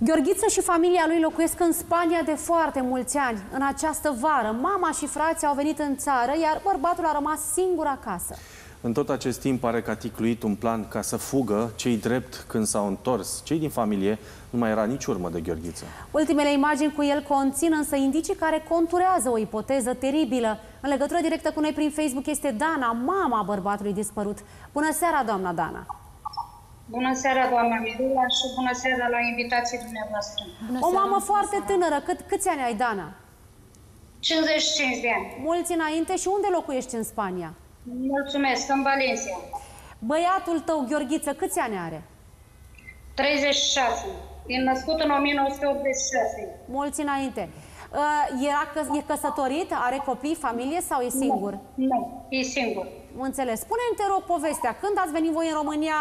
Gheorghiță și familia lui locuiesc în Spania de foarte mulți ani. În această vară, mama și frații au venit în țară, iar bărbatul a rămas singur acasă. În tot acest timp pare că a ticluit un plan ca să fugă cei drept când s-au întors. Cei din familie nu mai era nici urmă de Gheorghiță. Ultimele imagini cu el conțin însă indicii care conturează o ipoteză teribilă. În legătură directă cu noi prin Facebook este Dana, mama bărbatului dispărut. Bună seara, doamna Dana! Bună seara, doamna Mirula, și bună seara la invitații dumneavoastră. Bună o mamă foarte tânără. Cât, câți ani ai, Dana? 55 de ani. Mulți înainte și unde locuiești în Spania? Mulțumesc, în Valencia. Băiatul tău, Gheorghiță, câți ani are? 36. E născut în 1986. Mulți înainte. Uh, era că, e căsătorit? Are copii, familie sau e singur? Nu, nu e singur. Înțeles. Spune-mi, te rog, povestea. Când ați venit voi în România?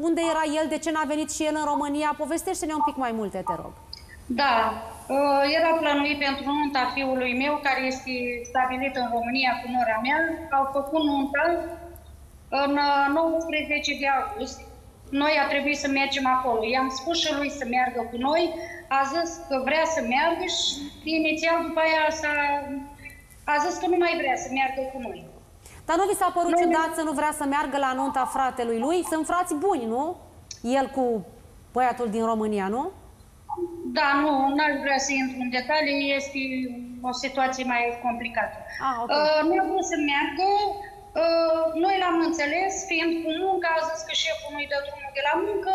Unde era el? De ce n-a venit și el în România? Povestește-ne un pic mai multe, te rog. Da, uh, era plănuit pentru nunta fiului meu, care este stabilit în România cu nora mea. Au făcut nunta în 19 uh, de august. Noi a trebuit să mergem acolo. I-am spus și lui să meargă cu noi. A zis că vrea să meargă și inițial după aia s-a... a zis că nu mai vrea să meargă cu noi. Dar nu vi s-a părut ciudat să nu vrea să meargă la nunta fratelui lui? Sunt frați buni, nu? El cu băiatul din România, nu? Da, nu, n-aș vrea să intru în detalii, este o situație mai complicată. Ah, okay. uh, nu a vrut să meargă, uh, noi l-am înțeles, fiind cu muncă, a zis că șeful nu-i dă drumul de la muncă,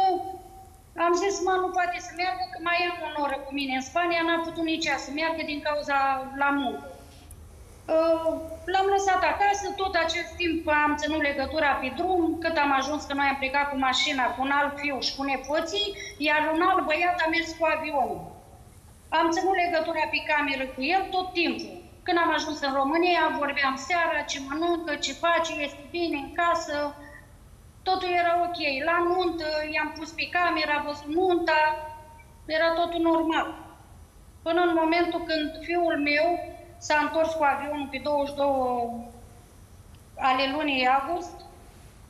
am zis, mă, nu poate să meargă, că mai am o noră cu mine în Spania, n-a putut nici ea să meargă din cauza la muncă. Uh, l-am lăsat acasă, tot acest timp am ținut legătura pe drum, cât am ajuns că noi am plecat cu mașina, cu un alt fiu și cu nepoții, iar un alt băiat a mers cu avionul. Am ținut legătura pe cameră cu el tot timpul. Când am ajuns în România, vorbeam seara, ce mănâncă, ce face, este bine în casă, totul era ok. La nuntă i-am pus pe cameră, a văzut nunta, era totul normal. Până în momentul când fiul meu s-a întors cu avionul pe 22 ale lunii august,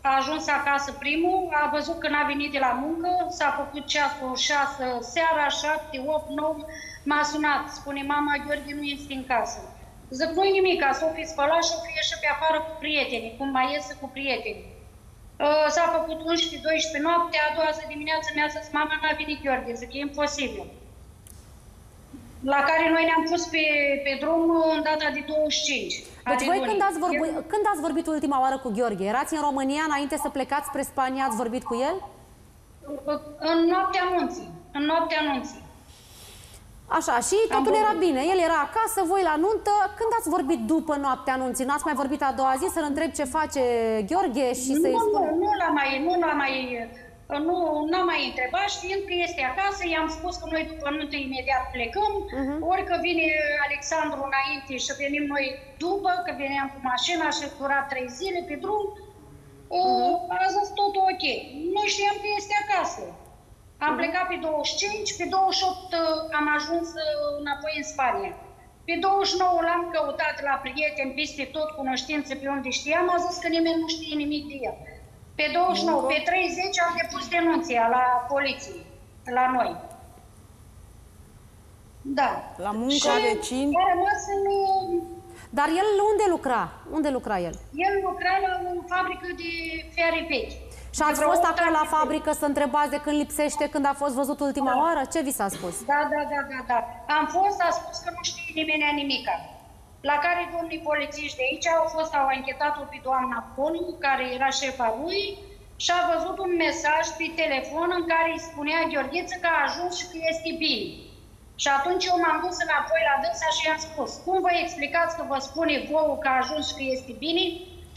a ajuns acasă primul, a văzut că n-a venit de la muncă, s-a făcut ceasul 6 seara, 7, 8, 9, m-a sunat, spune mama, Gheorghe nu este în casă. Zic, nu-i nimic, să o fi spălat și o fi ieșit pe afară cu prietenii, cum mai iese cu prietenii. Uh, s-a făcut 11-12 noapte, a doua zi dimineață mi-a zis, mama, n-a venit Gheorghe, zic, e imposibil la care noi ne-am pus pe, pe drum în data de 25. Deci voi când ați, vorbi, El... când ați vorbit ultima oară cu Gheorghe? Erați în România înainte să plecați spre Spania? Ați vorbit cu el? În noaptea anunții. În noaptea anunții. Așa, și totul era bine. El era acasă, voi la nuntă. Când ați vorbit după noaptea anunții? Nu ați mai vorbit a doua zi să-l întreb ce face Gheorghe și să-i spun? Nu, nu l-am mai, nu l-am mai nu n-am mai întrebat, știind că este acasă, i-am spus că noi după nuntă imediat plecăm, uh-huh. ori că vine Alexandru înainte și venim noi după, că veneam cu mașina și dura trei zile pe drum, uh-huh. a zis tot ok. Nu știam că este acasă. Am uh-huh. plecat pe 25, pe 28 uh, am ajuns uh, înapoi în Spania. Pe 29 l-am căutat la prieteni peste tot cunoștințe pe unde știam, a zis că nimeni nu știe nimic de el. Pe 29, pe 30 am depus denunția la poliție, la noi. Da. La munca și vecin? a rămas în... Dar el unde lucra? Unde lucra el? El lucra la o fabrică de fiare vechi. Și ați fost acolo la fabrică să întrebați de când lipsește, când a fost văzut ultima da. oară? Ce vi s-a spus? Da, da, da, da, da. Am fost, a spus că nu știe nimeni nimica la care domnii polițiști de aici au fost, au anchetat-o pe doamna Ponu, care era șefa lui, și a văzut un mesaj pe telefon în care îi spunea Gheorghiță că a ajuns și că este bine. Și atunci eu m-am dus înapoi la dânsa și i-am spus, cum vă explicați că vă spune vouă că a ajuns și că este bine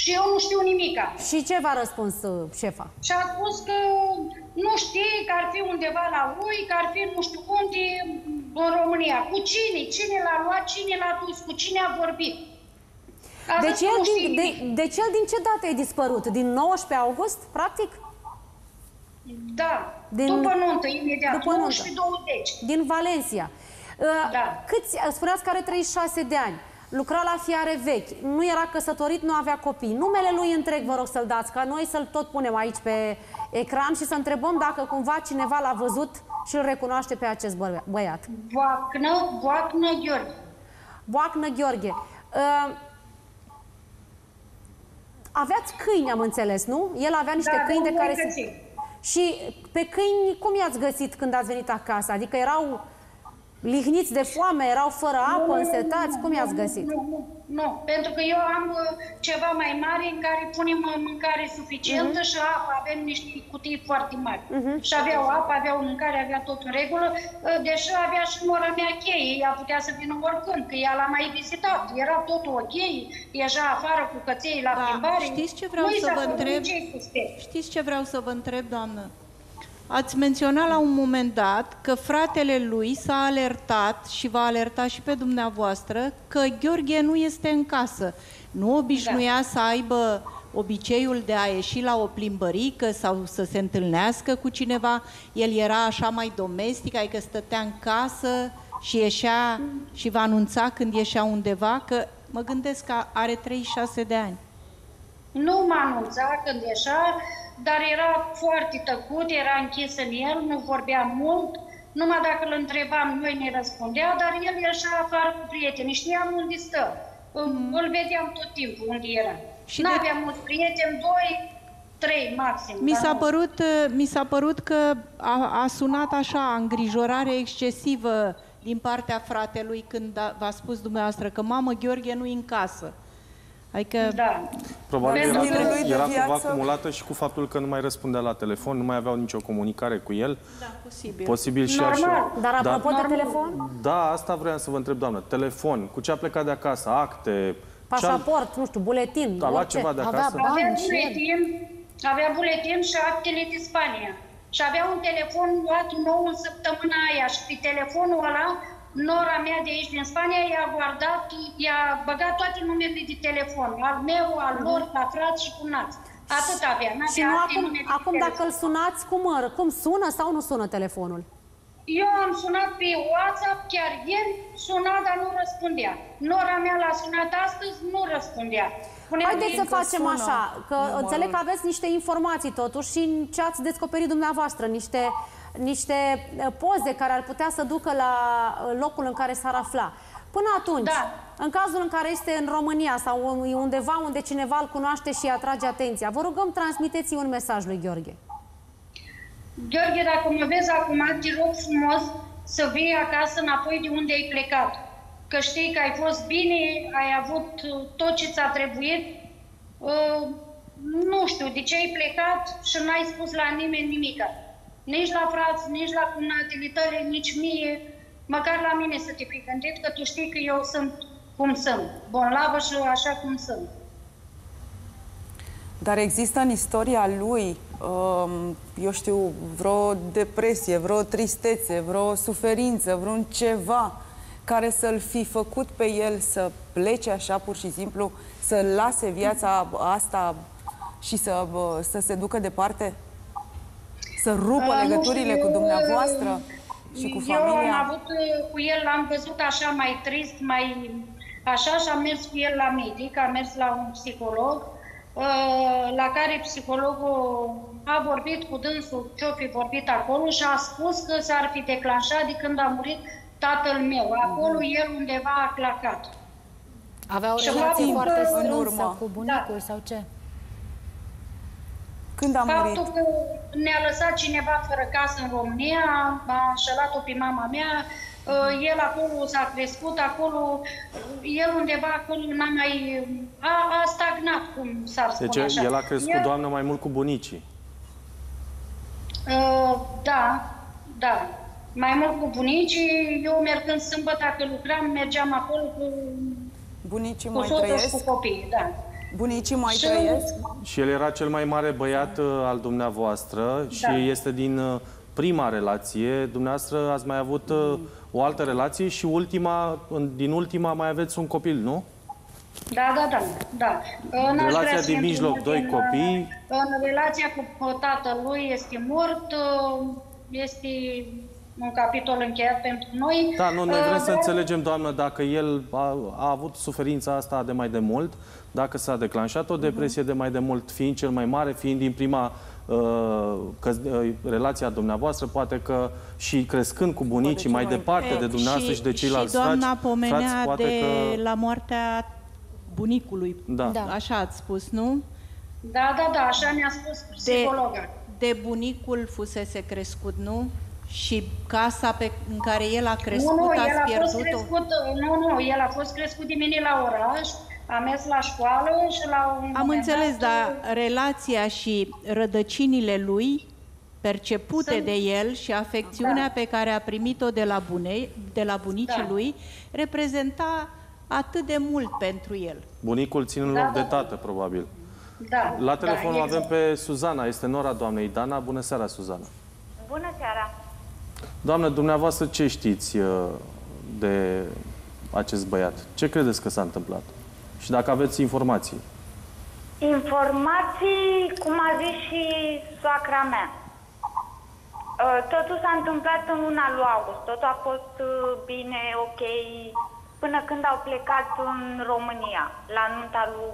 și eu nu știu nimica. Și ce v-a răspuns uh, șefa? Și a spus că nu știe, că ar fi undeva la ui, că ar fi nu știu unde, în România. Cu cine? Cine l-a luat? Cine l-a dus? Cu cine a vorbit? A deci, el din, de, deci el din ce dată e dispărut? Din 19 august, practic? Da, din, după nuntă, imediat, după 19 20. Din Valencia. Uh, da. Câți, spuneați că are 36 de ani. Lucra la fiare vechi, nu era căsătorit, nu avea copii. Numele lui întreg vă rog să-l dați, ca noi să-l tot punem aici pe ecran și să întrebăm dacă cumva cineva l-a văzut și îl recunoaște pe acest băiat. Boacnă, Boacnă Gheorghe. Boacnă Gheorghe. Uh, aveați câini, am înțeles, nu? El avea niște da, câini de care... Se... Și pe câini, cum i-ați găsit când ați venit acasă? Adică erau Lihniți de foame, erau fără apă, nu, însetați? Cum i-ați găsit? Nu, nu, nu, pentru că eu am uh, ceva mai mare în care punem uh, mâncare suficientă uh-huh. și apă. Avem niște cutii foarte mari. Uh-huh. Și aveau apă, aveau mâncare, avea tot în regulă, uh, deși avea și mora mea cheie. Ea putea să vină oricând, că ea l-a mai vizitat. Era totul ok, ieșea afară cu căței la da. plimbare. Știți ce vreau nu să vă întreb? Știți ce vreau să vă întreb, doamnă? Ați menționat la un moment dat că fratele lui s-a alertat și va alerta și pe dumneavoastră că Gheorghe nu este în casă. Nu obișnuia da. să aibă obiceiul de a ieși la o plimbărică sau să se întâlnească cu cineva. El era așa mai domestic, adică stătea în casă și ieșea și va anunța când ieșea undeva, că mă gândesc că are 36 de ani. Nu m-a anunțat când ieșea, dar era foarte tăcut, era închis în el, nu vorbea mult, numai dacă îl întrebam, noi ne răspundea, dar el ieșea afară cu prietenii, știam unde stă. Mm. Îl vedeam tot timpul unde era. Și nu aveam de... mulți prieteni, doi, trei maxim. Mi s-a, părut, mi s-a părut că a, a sunat așa îngrijorare excesivă din partea fratelui când v-a spus dumneavoastră că mamă Gheorghe nu în casă. Adică... Da. Probabil era, era cumva acumulată și cu faptul că nu mai răspundea la telefon, nu mai aveau nicio comunicare cu el. Da, posibil. Posibil și Normal. așa. Dar apropo da, de telefon? Da, asta vreau să vă întreb, doamnă. Telefon, cu ce a plecat de acasă, acte... Pașaport, nu știu, buletin, A luat ceva de acasă? Avea, avea buletin, avea buletin și actele de Spania. Și avea un telefon luat nou în săptămâna aia și pe telefonul ăla nora mea de aici din Spania i-a guardat, i-a băgat toate numerele de telefon, al meu, al lor, la frați și cunați. Atât avea, Și nu acum, acum dacă îl sunați, cum, cum sună sau nu sună telefonul? Eu am sunat pe WhatsApp chiar ieri, suna, dar nu răspundea. Nora mea l-a sunat astăzi, nu răspundea. Pune Haideți să facem sună. așa, că numărul. înțeleg că aveți niște informații totuși și ce ați descoperit dumneavoastră, niște niște eh, poze care ar putea să ducă la eh, locul în care s-ar afla. Până atunci, da. în cazul în care este în România sau undeva unde cineva îl cunoaște și atrage atenția, vă rugăm, transmiteți un mesaj lui Gheorghe. Gheorghe, dacă mă vezi acum, te rog frumos să vii acasă înapoi de unde ai plecat. Că știi că ai fost bine, ai avut tot ce ți-a trebuit. Uh, nu știu, de ce ai plecat și n-ai spus la nimeni nimica nici la frați, nici la cumnatele tale, nici mie, măcar la mine să te fi gândit că tu știi că eu sunt cum sunt, bonlavă și așa cum sunt. Dar există în istoria lui, um, eu știu, vreo depresie, vreo tristețe, vreo suferință, vreun ceva care să-l fi făcut pe el să plece așa pur și simplu, să lase viața asta și să, să se ducă departe? Să rupă uh, legăturile știu, cu dumneavoastră și cu eu familia? Eu am avut uh, cu el, l-am văzut așa mai trist, mai așa și am mers cu el la medic, am mers la un psiholog, uh, la care psihologul a vorbit cu dânsul ce-o fi vorbit acolo și a spus că s-ar fi declanșat de când a murit tatăl meu. Acolo mhm. el undeva a clacat. Avea o relație foarte strânsă cu bunicul da. sau ce? Când a Faptul murit? că ne-a lăsat cineva fără casă în România, a înșelat-o pe mama mea, uh, el acolo s-a crescut, acolo, el undeva acolo n-a mai... A, a stagnat, cum s-ar spune deci așa. el a crescut, el, doamnă, mai mult cu bunicii. Uh, da, da. Mai mult cu bunicii, eu mergând sâmbătă, dacă lucram, mergeam acolo cu Bunicii cu mai trăiesc? cu copii, da. Bunicii mai și... trăiesc? Și el era cel mai mare băiat uh, al dumneavoastră da. și este din uh, prima relație. Dumneavoastră ați mai avut uh, o altă relație și ultima, din ultima mai aveți un copil, nu? Da, da, da. da. În relația din mijloc, doi din, copii. În relația cu tatălui este mort, este un capitol încheiat pentru noi. Da, nu, noi vrem să Uh, înțelegem, doamnă, dacă el a, a avut suferința asta de mai de mult, dacă s-a declanșat o depresie de mai de mult, fiind cel mai mare, fiind din prima uh, că, uh, relația dumneavoastră, poate că și crescând cu bunicii cel mai mai- departe de dumneavoastră și, de ceilalți Și doamna frați, pomenea frați, poate de că... la moartea bunicului. Da. Da. Așa ați spus, nu? Da, da, da, așa mi-a spus psihologa. de bunicul fusese crescut, nu? Și casa pe, în care el a crescut, nu, nu, el ați a fost pierdut-o? crescut, nu, nu, el a fost crescut din mine la oraș, a mers la școală și la un Am moment înțeles, dat, dar relația și rădăcinile lui percepute Sunt- de el și afecțiunea Da. pe care a primit-o de la, bune, de la bunicii Da. lui reprezenta atât de mult pentru el. Bunicul ține în Da, loc da, de da. tată, probabil. Da, La telefon da, o avem exact. pe Suzana, este nora doamnei Dana. Bună seara, Suzana. Bună seara! Doamnă, dumneavoastră ce știți uh, de acest băiat? Ce credeți că s-a întâmplat? Și dacă aveți informații. Informații, cum a zis și soacra mea. Uh, Totul s-a întâmplat în luna lui august. Totul a fost uh, bine, ok, până când au plecat în România, la nunta lui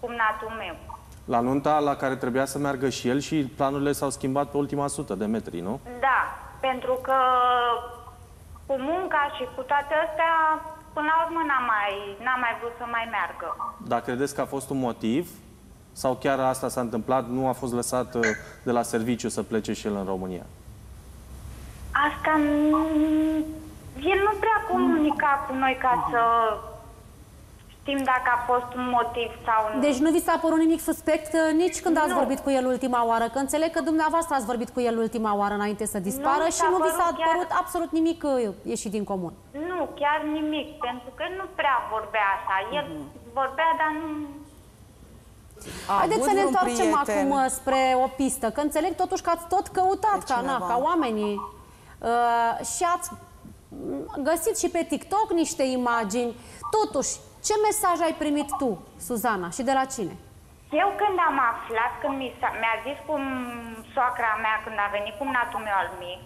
cumnatul meu. La nunta la care trebuia să meargă și el și planurile s-au schimbat pe ultima sută de metri, nu? Da, pentru că cu munca și cu toate astea, până la urmă n-a mai, n-a mai vrut să mai meargă. Dar credeți că a fost un motiv? Sau chiar asta s-a întâmplat, nu a fost lăsat uh, de la serviciu să plece și el în România? Asta nu- el nu prea comunica cu noi ca să știm dacă a fost un motiv sau nu. Deci nu vi s-a părut nimic suspect uh, nici când ați Nu. vorbit cu el ultima oară, că înțeleg că dumneavoastră ați vorbit cu el ultima oară înainte să dispară mi și s-a nu vi s-a părut chiar- părut absolut nimic uh, ieșit din comun. Nu, chiar nimic, pentru că nu prea vorbea așa. El vorbea, dar nu... A Haideți avut să ne vreun întoarcem prieten? acum uh, spre o pistă, că înțeleg totuși că ați tot căutat Pe ca, na, cineva. ca oamenii uh, și ați mm, găsit și pe TikTok niște imagini. Totuși, ce mesaj ai primit tu, Suzana, și de la cine? Eu când am aflat, când mi s-a, mi-a zis cum soacra mea, când a venit cum natul meu al mic,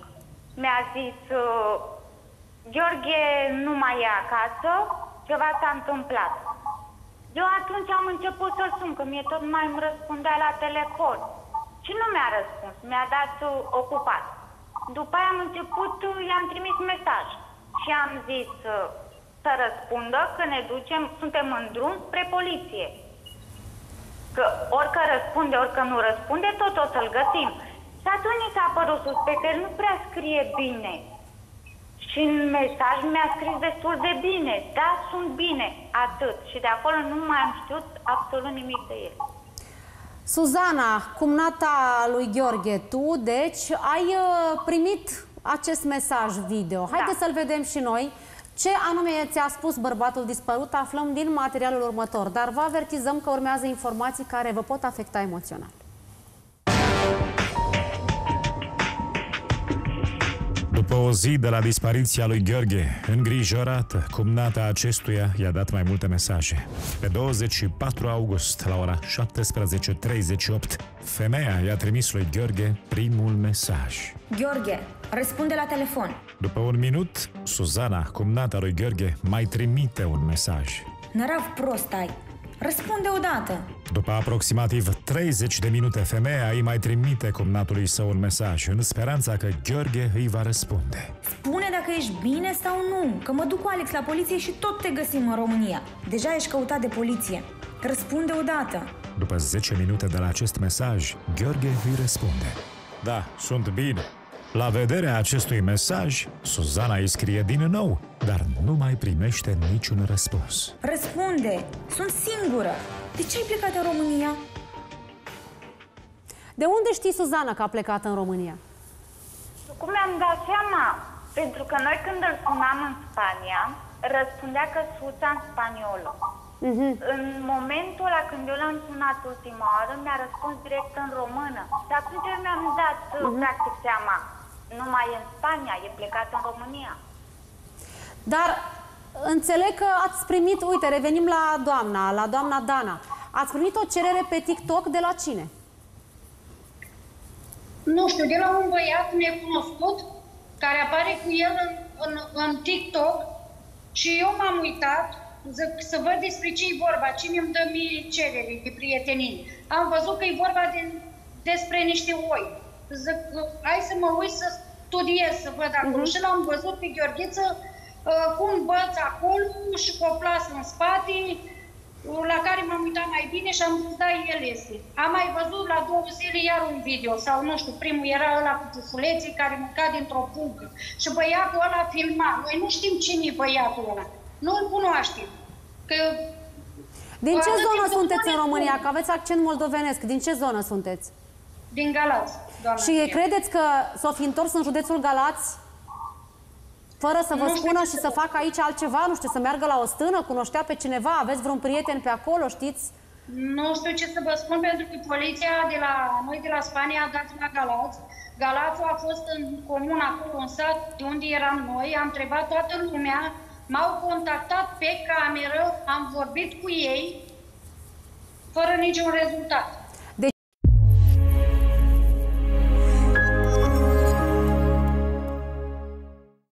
mi-a zis, uh, Gheorghe nu mai e acasă, ceva s-a întâmplat. Eu atunci am început să sun, că mie tot mai îmi răspundea la telefon. Și nu mi-a răspuns, mi-a dat uh, ocupat. După aia am început, uh, i-am trimis mesaj și am zis uh, să răspundă că ne ducem, suntem în drum spre poliție. Că orică răspunde, orică nu răspunde, tot o să-l găsim. Și atunci mi s-a părut suspect, că el nu prea scrie bine. Și în mesaj mi-a scris destul de bine. Da, sunt bine, atât. Și de acolo nu mai am știut absolut nimic de el. Suzana, cumnata lui Gheorghe, tu, deci, ai uh, primit acest mesaj video. Haideți Da. să-l vedem și noi. Ce anume ți-a spus bărbatul dispărut, aflăm din materialul următor, dar vă avertizăm că urmează informații care vă pot afecta emoțional. După o zi de la dispariția lui Gheorghe, îngrijorată, cumnata acestuia i-a dat mai multe mesaje. Pe 24 august, la ora 17.38, femeia i-a trimis lui Gheorghe primul mesaj. Gheorghe, răspunde la telefon. După un minut, Suzana, cumnata lui Gheorghe, mai trimite un mesaj. Nărav prost ai. Răspunde odată. După aproximativ 30 de minute, femeia îi mai trimite cumnatului său un mesaj, în speranța că Gheorghe îi va răspunde. Spune dacă ești bine sau nu, că mă duc cu Alex la poliție și tot te găsim în România. Deja ești căutat de poliție. Răspunde odată. După 10 minute de la acest mesaj, Gheorghe îi răspunde. Da, sunt bine. La vederea acestui mesaj, Suzana îi scrie din nou, dar nu mai primește niciun răspuns. Răspunde. Sunt singură. De ce ai plecat în România? De unde știi, Suzana, că a plecat în România? Cum mi-am dat seama? Pentru că noi când îl sunam în Spania, răspundea că suța în spaniolă. În momentul ăla când eu l-am sunat ultima oară, mi-a răspuns direct în română. Și atunci eu mi-am dat uh practic seama. Nu mai e în Spania, e plecat în România. Dar înțeleg că ați primit, uite, revenim la doamna, la doamna Dana. Ați primit o cerere pe TikTok de la cine? Nu știu, de la un băiat necunoscut care apare cu el în, în, în TikTok și eu m-am uitat zic, să văd despre ce e vorba, ce mi-mi dă mie cerere de prietenii. Am văzut că e vorba de, despre niște oi. Zic, hai să mă uit să studiez, să văd acolo. Uh-huh. Și l-am văzut pe Gheorghiță uh, cu un băț acolo și cu o plasă în spate, la care m-am uitat mai bine și am zis, da, el este. Am mai văzut la două zile iar un video, sau nu știu, primul era ăla cu pufuleții care mânca dintr-o pungă. Și băiatul ăla filma. Noi nu știm cine e băiatul ăla. Nu-l cunoaștem. Că Din ce atât zonă timp sunteți în spune România? cum. Că aveți accent moldovenesc. Din ce zonă sunteți? Din Galați, doamna. Și Maria. credeți că s-o fi întors în județul Galați fără să vă Nu știu spună ce și să să vă facă aici altceva? Nu știu, să meargă la o stână? Cunoștea pe cineva? Aveți vreun prieten pe acolo, știți? Nu știu ce să vă spun, pentru că poliția de la noi de la Spania a dat la Galați. Galațul a fost în comun acolo, în sat, de unde eram noi, am întrebat toată lumea, m-au contactat pe cameră, am vorbit cu ei, fără niciun rezultat.